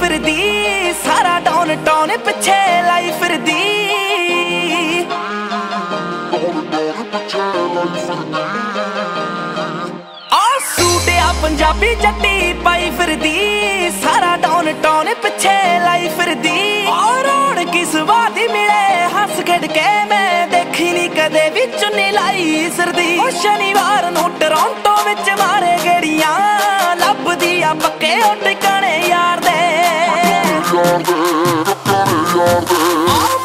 ਫਿਰਦੀ, ਸਾਰਾ down town ਪਿੱਛੇ ਲਾਈ ਫਿਰਦੀ। ਆ ਸੂਟ ਪੰਜਾਬੀ ਜੱਟੀ ਪਾਈ ਫਿਰਦੀ, ਸਾਰਾ ਡਾਊਨ ਟਾਊਨ ਪਿੱਛੇ ਲਾਈ ਫਿਰਦੀ। ਔਰ ਹੁਣ ਕਿਸ ਵਾਦੀ ਮਿਲੇ, ਹੱਸ ਖੇਡ ਕੇ ਮੈਂ ਦੇਖੀ ਨਹੀਂ ਕਦੇ ਵੀ ਚੁੰਨੀ ਲਾਈ ਸਰਦੀ। ਉਹ ਸ਼ਨੀਵਾਰ ਨੂੰ ਟੋਰਾਂਟੋ ਵਿੱਚ ਮਾਰੇ ਗਏ ਲੱਭਦੀ ਪੱਕੇ ਉਹ ਟਿਕਾਣੇ ਯਾਰ ਦੇ ਆ ਮੋੜਾ ਉੱਤੇ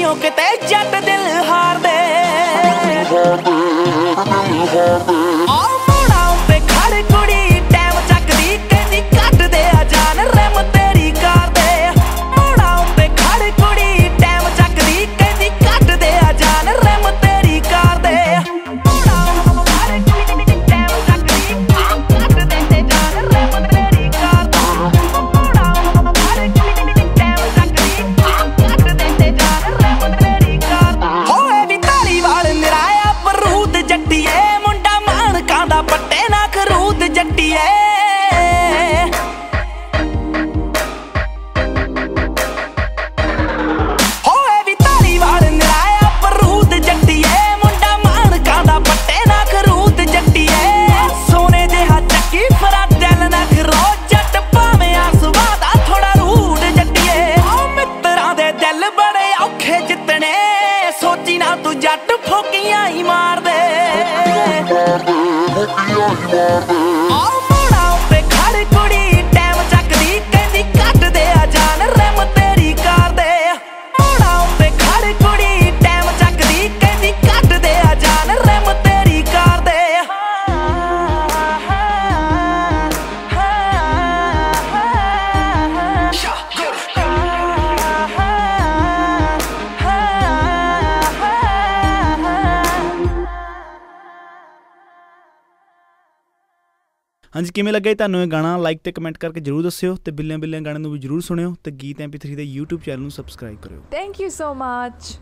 ਨਹੀਂ ਕਿਤੇ ਜੱਟ ਦਿਲ ਹਾਰਦੇ। ਆ ਮੋੜਾ ਔਖੇ ਜਿੱਤਣੇ ਸੋਚੀ ਨਾ ਤੂੰ ਜੱਟ ਫੋਕੀਆਂ ਹੀ ਮਾਰ ਦੇ। ਆ ਮੋੜਾ ਹਾਂਜੀ, ਕਿਵੇਂ ਲੱਗਾ ਜੀ ਤੁਹਾਨੂੰ ਇਹ ਗਾਣਾ? ਲਾਈਕ ਤੇ ਕਮੈਂਟ ਕਰਕੇ ਜਰੂਰ ਦੱਸਿਓ ਤੇ ਬਿੱਲਿਆਂ ਬਿੱਲਿਆਂ ਗਾਣੇ ਨੂੰ ਵੀ ਜਰੂਰ ਸੁਣਿਓ ਤੇ ਗੀਤ MP3 ਦੇ YouTube ਚੈਨਲ ਨੂੰ ਸਬਸਕ੍ਰਾਈਬ ਕਰਿਓ। Thank you so much